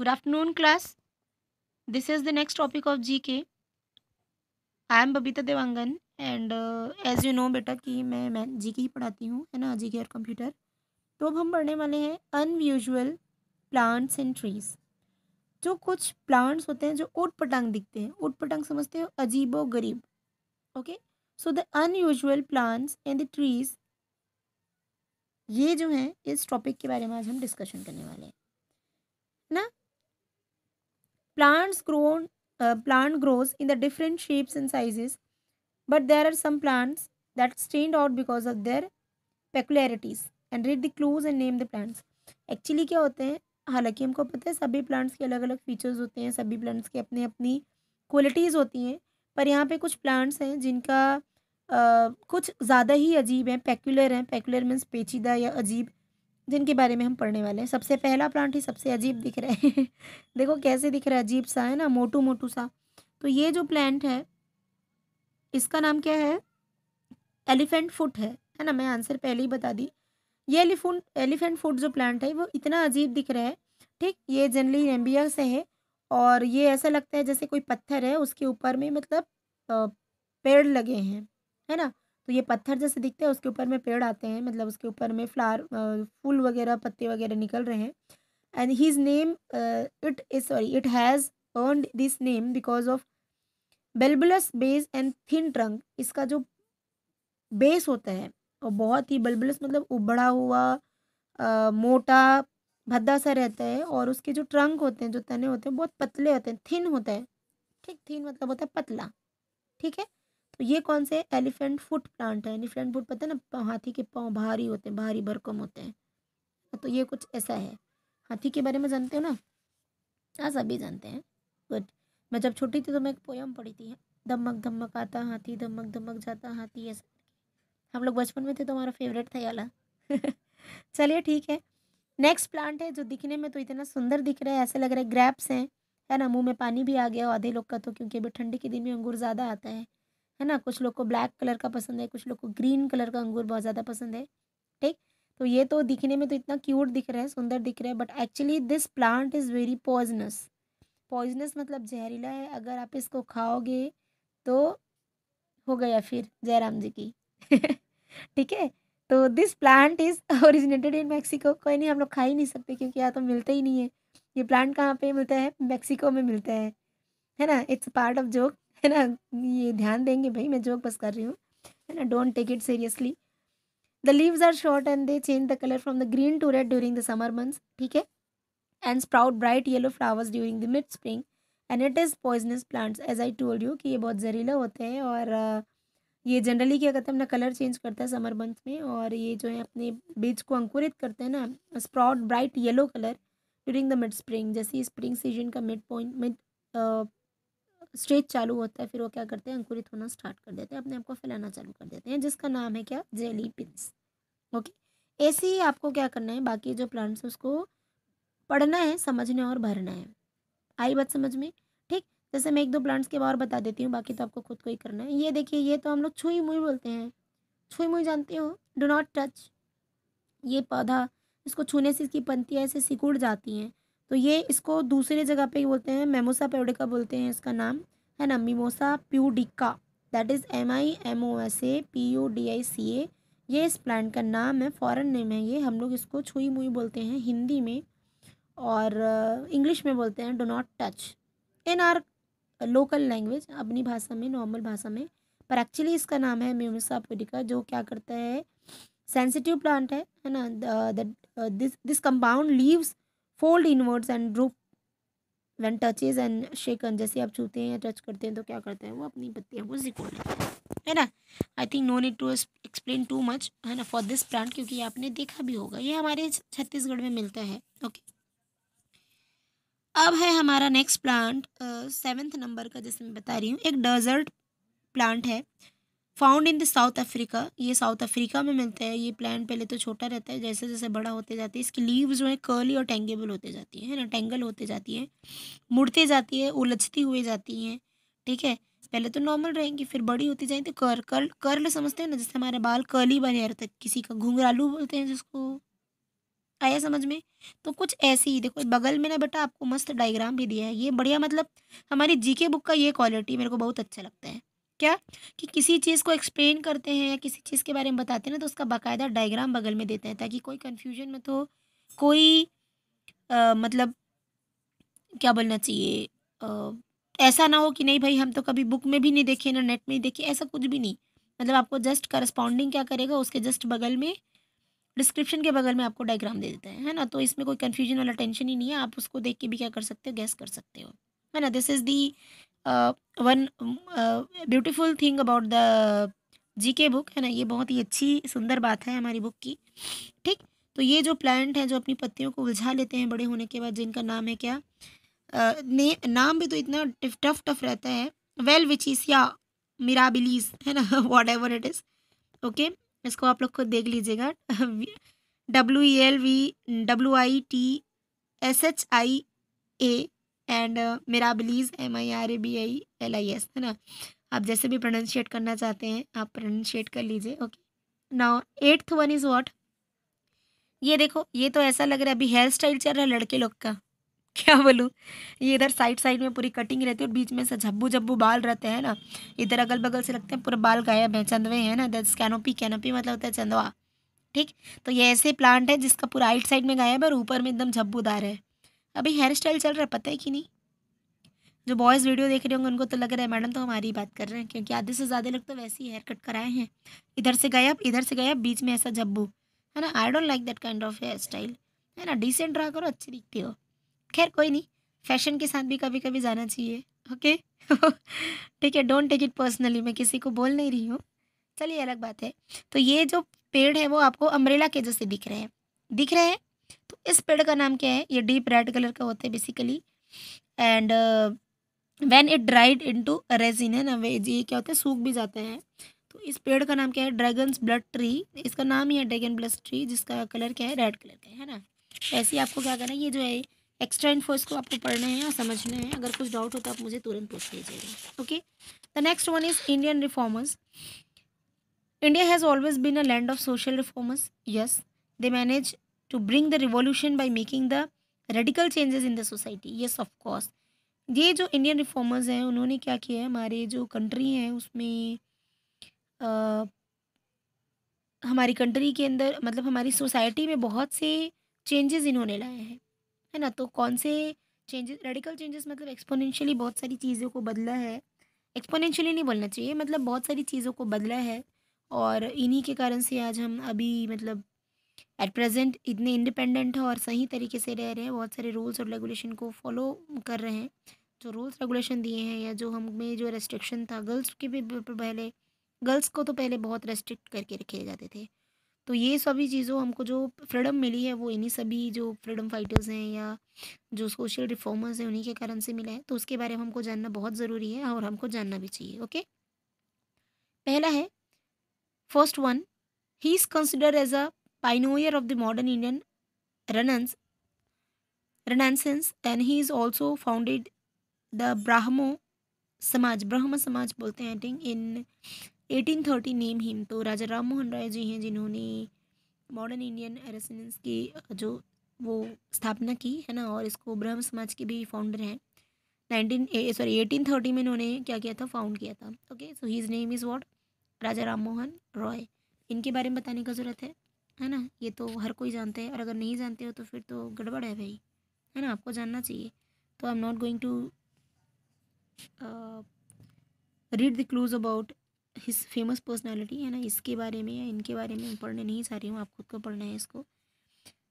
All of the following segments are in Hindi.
Good afternoon, class. This is the next topic of GK. I am Babita Devangan and as you know बेटा कि मैं मैं जी के ही पढ़ाती हूँ है ना जी के और कंप्यूटर तो अब हम पढ़ने वाले हैं अनयूजुअल प्लांट्स एंड ट्रीज जो कुछ प्लांट्स होते हैं जो उट पटांग दिखते हैं उट पटांग समझते हो अजीबो गरीब okay so the unusual plants and the trees ये जो है इस टॉपिक के बारे में आज हम डिस्कशन करने वाले हैं ना plants grown uh, plant grows in the different shapes and sizes but there are some plants that stand out because of their peculiarities and read the clues and name the plants actually क्या होते हैं हालाँकि हमको पता है सभी प्लांट्स के अलग अलग फीचर्स होते हैं सभी प्लांट्स की अपनी अपनी क्वालिटीज़ होती हैं पर यहाँ पे कुछ प्लांट्स हैं जिनका आ, कुछ ज़्यादा ही अजीब हैं पेकुलर हैं पेकुलर मीन्स पेचीदा या अजीब जिनके बारे में हम पढ़ने वाले हैं। सबसे पहला प्लांट ही सबसे अजीब दिख रहा है। देखो कैसे दिख रहा है, अजीब सा है ना मोटू मोटू सा। तो ये जो प्लांट है, इसका नाम क्या है? एलिफेंट फुट है है ना? मैं आंसर पहले ही बता दी। ये एलिफेंट एलिफेंट फुट जो प्लांट है, वो इतना अजीब दिख रहा है। ठीक, ये जनरली रेम्बिया से है और ये ऐसा लगता है जैसे कोई पत्थर है, उसके ऊपर में मतलब पेड़ लगे हैं, है ना? तो ये पत्थर जैसे दिखते हैं उसके ऊपर में पेड़ आते हैं मतलब उसके ऊपर में फ्लावर फूल वगैरह पत्ते वगैरह निकल रहे हैं। And his name it is sorry it has earned this name because of bulbous base and thin trunk इसका जो बेस होता है और बहुत ही बल्बुलस मतलब उबड़ा हुआ आ, मोटा भद्दा सा रहता है और उसके जो ट्रंक होते हैं जो तने होते हैं बहुत पतले होते हैं थिन होता है। ठीक थिन मतलब होता है पतला। ठीक है? तो ये कौन से एलिफेंट फुट प्लांट है? एलिफेंट फुट पता है ना हाथी के पाँव भारी होते हैं, भारी भरकम होते हैं। तो ये कुछ ऐसा है। हाथी के बारे में जानते हो ना? हाँ सभी जानते हैं। गुड मैं जब छोटी थी तो मैं एक पोयम पढ़ी थी। धमक धमक आता हाथी, धमक धमक जाता हाथी, ऐसा हम लोग बचपन में थे तो हमारा फेवरेट था याला चलिए ठीक है। नेक्स्ट प्लांट है जो दिखने में तो इतना सुंदर दिख रहा है, ऐसे लग रहा है ग्रैप्स हैं। है ना, मुँह में पानी भी आ गया, आधे लोग का तो क्योंकि अभी ठंडी के दिन में अंगूर ज़्यादा आता है। है ना? कुछ लोग को ब्लैक कलर का पसंद है, कुछ लोग को ग्रीन कलर का अंगूर बहुत ज़्यादा पसंद है, ठीक? तो ये तो दिखने में तो इतना क्यूट दिख रहा है, सुंदर दिख रहा है but actually this plant is very poisonous poisonous मतलब जहरीला है, अगर आप इसको खाओगे तो हो गया फिर जयराम जी की। ठीक है? तो this plant is originated in Mexico कोई नहीं, हम लोग खा ही नहीं सकते क्योंकि यहाँ तो मिलते ही नहीं है। ये प्लांट कहाँ पे मिलता है? मैक्सिको में मिलता है। है ना? इट्स पार्ट ऑफ़ जोक है ना? ये ध्यान देंगे भाई, मैं जोक बस कर रही हूँ। है ना? Don't take it seriously the leaves are short and they change the colour from the green to red during the summer months ठीक है? And sprout bright yellow flowers during the mid spring and it is poisonous plants as I told you कि ये बहुत जहरीला होते हैं और, ये जनरली क्या करते हैं? अपना कलर चेंज करता है समर मंथ में और ये जो है अपने बीज को अंकुरित करते हैं ना sprout bright yellow colour during the mid spring जैसे स्प्रिंग सीज़न का मिड पॉइंट मिड स्टेज चालू होता है, फिर वो क्या करते हैं, अंकुरित होना स्टार्ट कर देते हैं, अपने आप को फैलाना चालू कर देते हैं, जिसका नाम है क्या? Jelly beans. ओके? ऐसे ही आपको क्या करना है, बाकी जो प्लांट्स उसको पढ़ना है, समझना और भरना है। आई बात समझ में? ठीक? जैसे मैं एक दो प्लांट्स के बारे बता देती हूँ, बाकी तो आपको खुद को ही करना है। ये देखिए, ये तो हम लोग छुई मुई बोलते हैं। छुई मुई जानते हो? डो नॉट टच ये पौधा, इसको छूने से इसकी पंतियाँ ऐसे सिकुड़ जाती हैं। तो ये इसको दूसरे जगह पे बोलते हैं मेमोसा प्योडिका बोलते हैं इसका नाम, है ना? Mimosa pudica that is M I M O S A P U D I C A ये इस प्लांट का नाम है फॉरेन नेम है ये, हम लोग इसको छुई मुई बोलते हैं हिंदी में, और इंग्लिश में बोलते हैं do not touch in our local language अपनी भाषा में नॉर्मल भाषा में, पर एक्चुअली इसका नाम है म्यूमिसा प्योडिका जो क्या करता है सेंसिटिव प्लांट है है ना? This this compound leaves fold inwards and droop when touches and shaken जैसे आप छूते हैं या टच करते हैं तो क्या करते हैं? वो अपनी पत्तियों को सिकोड़ लेते हैं है ना I think no need to explain too much है ना फॉर दिस प्लांट क्योंकि आपने देखा भी होगा। ये हमारे छत्तीसगढ़ में मिलता है ओके अब है हमारा नेक्स्ट प्लांट सेवेंथ नंबर का, जैसे मैं बता रही हूँ, एक डेजर्ट प्लांट है। Found in the South Africa ये साउथ अफ्रीका में मिलता है, ये प्लांट पहले तो छोटा रहता है, जैसे जैसे बड़ा होते जाती है, इसकी लीव्स जो है कर्ली और टेंगेबल होते जाती है ना? टेंगल होते जाती है, मुड़ते जाती है, उलझती हुई जाती हैं, ठीक है? पहले तो नॉर्मल रहेंगी, फिर बड़ी होती जाएँगी तो कर कर्ल कर्ल समझते हैं ना, जैसे हमारे बाल कर्ली बने रहते किसी का घुंघरालू बोलते हैं जिसको, आया समझ में? तो कुछ ऐसे ही, देखो, बगल में ना बेटा आपको मस्त डायग्राम भी दिया है, ये बढ़िया मतलब हमारी जीके बुक का ये क्वालिटी मेरे को बहुत अच्छा लगता है। क्या? कि किसी चीज़ को एक्सप्लेन करते हैं या किसी चीज़ के बारे में बताते हैं ना तो उसका बाकायदा डायग्राम बगल में देते हैं ताकि कोई कन्फ्यूज़न में तो कोई आ, मतलब क्या बोलना चाहिए आ, ऐसा ना हो कि नहीं भाई हम तो कभी बुक में भी नहीं देखे ना नेट में ही देखे ऐसा कुछ भी नहीं। मतलब आपको जस्ट करस्पॉन्डिंग क्या करेगा उसके जस्ट बगल में डिस्क्रिप्शन के बगल में आपको डायग्राम दे देते हैं है ना? तो इसमें कोई कन्फ्यूज़न वाला टेंशन ही नहीं है आप उसको देख के भी क्या कर सकते हो गैस कर सकते हो। है ना? This is the one beautiful thing about the G K book है ना ये बहुत ही अच्छी सुंदर बात है हमारी बुक की। ठीक? तो ये जो प्लांट हैं जो अपनी पत्तियों को उलझा लेते हैं बड़े होने के बाद जिनका नाम है क्या? Uh, ने नाम भी तो इतना टफ टफ रहता है। वेल विचिसिया मिराबिलीज है ना whatever it is okay इसको आप लोग खुद देख लीजिएगा। W L V W I T S H I A and mirabilis M I R A B I L I S है ना? आप जैसे भी प्रोनाउंशिएट करना चाहते हैं, आप प्रोनाउंशिएट कर लीजिए okay now eighth one is what ये देखो, ये तो ऐसा लग रहा है, अभी हेयर स्टाइल चल रहा है लड़के लोग का। क्या बोलूँ? ये इधर साइड साइड में पूरी कटिंग रहती है और बीच में से झब्बू झब्बू बाल रहते हैं ना? इधर अगल बगल से लगते हैं, पूरे बाल गायब हैं, चंदवे हैं ना? दैट्स कैनोपी कैनोपी मतलब होता है चंदवा, ठीक? तो ये ऐसे प्लांट है जिसका पूरा आइट साइड में गायब है और ऊपर में एकदम झब्बूदार है। अभी हेयर स्टाइल चल रहा है, पता है कि नहीं? जो बॉयज़ वीडियो देख रहे होंगे, उनको तो लग रहा है, मैडम तो हमारी बात कर रहे हैं, क्योंकि आधे से ज़्यादा लोग तो वैसे ही हेयर कट कराए हैं। इधर से गायब इधर से गायब बीच में ऐसा जब्बू। है ना? I don't like that kind of hair style है ना? डिसेंट रहा करो, अच्छी दिखती हो। खैर, कोई नहीं। फ़ैशन के साथ भी कभी कभी जाना चाहिए ओके ठीक है डोंट टेक इट पर्सनली मैं किसी को बोल नहीं रही हूँ। चलिए, अलग बात है। तो ये जो पेड़ है, वो आपको अम्ब्रेला के जैसे दिख रहे हैं। दिख रहे हैं? इस पेड़ का नाम क्या है? ये डीप रेड कलर का होता है basically and when it dried into resin है ना, वे ये क्या होता है? सूख भी जाते हैं। तो इस पेड़ का नाम क्या है? ड्रैगन्स ब्लड ट्री इसका नाम ही है ड्रैगन ब्लड ट्री जिसका कलर क्या है? रेड कलर का, है ना? ऐसे ही आपको क्या करना है? ये जो है एक्स्ट्रा इन्फो इसको आपको पढ़ना है और समझना है। अगर कुछ डाउट हो तो आप मुझे तुरंत पूछ लीजिएगा okay the next one is Indian reformers India has always been a land of social reformers yes they manage to bring the revolution by making the radical changes in the society yes of course ये जो इंडियन रिफॉर्मर्स हैं उन्होंने क्या किया है? हमारे जो कंट्री हैं उसमें आ, हमारी कंट्री के अंदर मतलब हमारी सोसाइटी में बहुत से चेंजेस इन्होंने लाए हैं। है ना? तो कौन से चेंजेस रेडिकल चेंजेस मतलब एक्सपोनेंशियली बहुत सारी चीज़ों को बदला है। एक्सपोनेंशियली नहीं बोलना चाहिए मतलब बहुत सारी चीज़ों को बदला है। और इन्हीं के कारण से आज हम अभी मतलब एट प्रेजेंट इतने इंडिपेंडेंट हैं और सही तरीके से रह रहे हैं। बहुत सारे रूल्स और रेगुलेशन को फॉलो कर रहे हैं। जो रूल्स रेगुलेशन दिए हैं या जो हमें जो रेस्ट्रिक्शन था गर्ल्स के भी पहले गर्ल्स को तो पहले बहुत रेस्ट्रिक्ट करके रखे जाते थे। तो ये सभी चीज़ों, हमको जो फ्रीडम मिली है, वो इन्हीं सभी जो फ्रीडम फाइटर्स हैं या जो सोशल रिफॉर्मर्स हैं, उन्हीं के कारण से मिला है। तो उसके बारे में हमको जानना बहुत ज़रूरी है और हमको जानना भी चाहिए ओके पहला है first one he is consider as a of the modern Indian renaissance renaissance and he is also founded the Brahmo Samaj Brahmo Samaj बोलते हैं I think in eighteen thirty name him तो राजा राम मोहन राय जी हैं, जिन्होंने मॉडर्न इंडियन रेसिडेंस की, जो वो स्थापना की, है ना? और इसको ब्रह्म समाज के भी फाउंडर हैं। नाइनटीन सॉरी एटीन थर्टी में इन्होंने क्या किया था? फाउंड किया था। Okay so his name is what Raja Ram Mohan Roy. इनके बारे में बताने का ज़रूरत है। है ना? ये तो हर कोई जानता है, और अगर नहीं जानते हो तो फिर तो गड़बड़ है भाई, है ना? आपको जानना चाहिए। तो I am not going to read the clues about his famous personality है ना? इसके बारे में या इनके बारे में पढ़ने नहीं चाह रही हूँ, आप खुद को पढ़ना है इसको।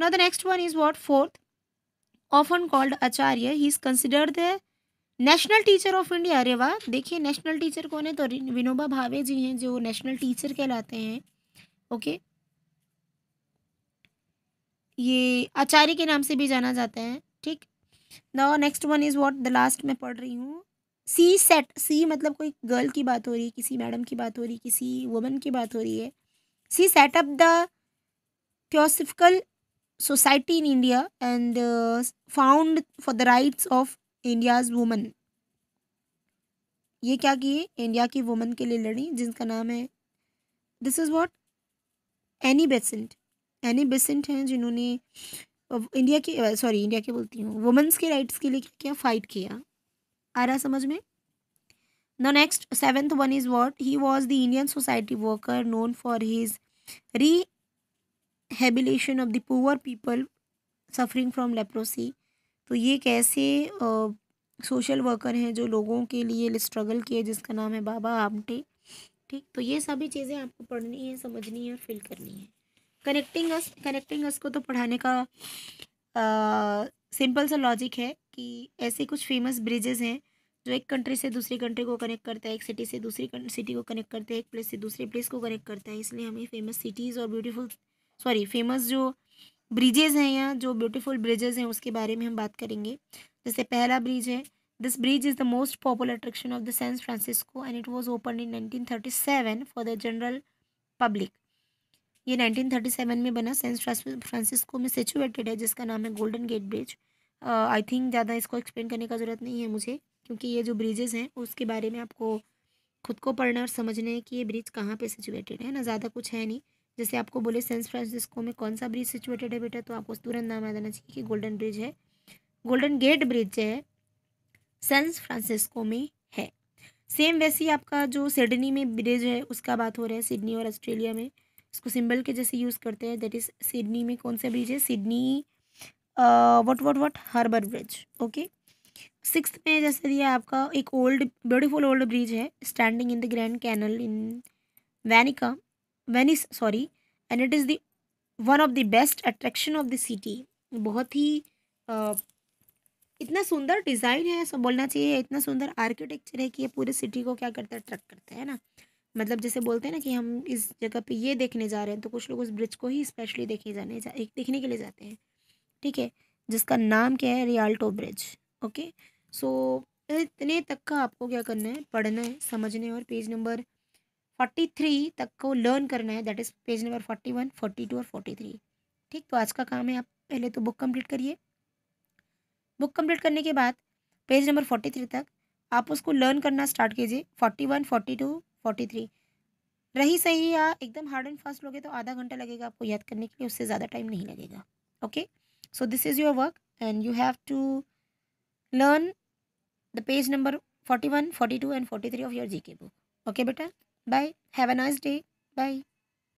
ना the next one is what fourth often called Acharya he is considered the national teacher of India अरे वाह, देखिए नेशनल टीचर कौन है? तो विनोबा भावे जी हैं, जो नेशनल टीचर कहलाते हैं ओके ये आचार्य के नाम से भी जाना जाता है, ठीक? The next one is what the last मैं पढ़ रही हूँ। सी सेट सी मतलब कोई गर्ल की बात हो रही है, किसी मैडम की बात हो रही है, किसी वुमन की बात हो रही है। She set up the theosophical society in India and found for the rights of India's woman ये क्या किए? इंडिया की वुमन के लिए लड़ी, जिनका नाम है this is what Annie Besant Annie Besant हैं जिन्होंने इंडिया के सॉरी इंडिया के बोलती हूँ। वुमेंस के राइट्स के लिए क्या फाइट किया? आ रहा समझ में? The next seventh one is what he was the Indian society worker known for his rehabilitation of the poor people suffering from leprosy तो ये कैसे सोशल वर्कर हैं जो लोगों के लिए स्ट्रगल किए, जिसका नाम है बाबा आमटे। ठीक? तो ये सभी चीज़ें आपको पढ़नी है, समझनी है और फिल करनी है। कनेक्टिंग अस कनेक्टिंग अस को तो पढ़ाने का सिंपल सा लॉजिक है कि ऐसे कुछ फ़ेमस ब्रिजेस हैं जो एक कंट्री से दूसरी कंट्री को कनेक्ट करता है, एक सिटी से दूसरी सिटी को कनेक्ट करता है, एक प्लेस से दूसरे प्लेस को कनेक्ट करता है। इसलिए हमें फ़ेमस सिटीज़ और ब्यूटीफुल सॉरी फ़ेमस जो ब्रिजेज़ हैं या जो ब्यूटीफुल ब्रिजेज़ हैं उसके बारे में हम बात करेंगे। जैसे पहला ब्रिज है this bridge is the most popular attraction of the San Francisco and it was open in nineteen thirty seven for the general public ये नाइनटीन थर्टी सेवन में बना सेंस फ्रांसिस्को में सिचुएटेड है, जिसका नाम है golden gate bridge. I think ज़्यादा इसको एक्सप्लेन करने का ज़रूरत नहीं है मुझे, क्योंकि ये जो ब्रिजेज़ हैं, उसके बारे में आपको खुद को पढ़ना और समझना है कि ये ब्रिज कहाँ पे सिचुएटेड है, ना ज़्यादा कुछ है नहीं। जैसे आपको बोले सेंस फ्रांसिस्को में कौन सा ब्रिज सिचुएटेड है बेटा? तो आपको तुरंत नाम आ जाना चाहिए कि गोल्डन ब्रिज है। गोल्डन गेट ब्रिज जो है सेंस फ्रांसिस्को में है। सेम वैसे ही आपका जो सिडनी में ब्रिज है, उसका बात हो रहा है सिडनी और ऑस्ट्रेलिया में। इसको सिंबल के जैसे यूज़ करते हैं दैट इज़ सिडनी में कौन सा ब्रिज है? Sydney what what what harbour bridge okay six में जैसे दिया आपका एक ओल्ड ब्यूटीफुल ओल्ड ब्रिज है standing in the grand canal in Venica Venice sorry and it is the one of the best attraction of the city बहुत ही uh, इतना सुंदर डिज़ाइन है ऐसा बोलना चाहिए इतना सुंदर आर्किटेक्चर है कि ये पूरे सिटी को क्या करता है अट्रैक्ट करता है ना? मतलब जैसे बोलते हैं ना कि हम इस जगह पे ये देखने जा रहे हैं तो कुछ लोग उस ब्रिज को ही स्पेशली देखने जाने जा, एक देखने के लिए जाते हैं। ठीक है? जिसका नाम क्या है? रियाल्टो ब्रिज ओके सो इतने तक का आपको क्या करना है? पढ़ना है, समझना और पेज नंबर फोर्टी थ्री तक को लर्न करना है that is page number forty one forty two और फोर्टी थ्री ठीक? तो आज का काम है, आप पहले तो बुक कंप्लीट करिए। बुक कंप्लीट करने के बाद पेज नंबर फोर्टी थ्री तक आप उसको लर्न करना स्टार्ट कीजिए। Forty one forty two forty three रही सही या एकदम हार्ड एंड फास्ट लोगे तो आधा घंटा लगेगा आपको याद करने के लिए, उससे ज़्यादा टाइम नहीं लगेगा okay so this is your work and you have to learn the page number forty one forty two and forty three of your G K book okay बेटा? Bye have a nice day bye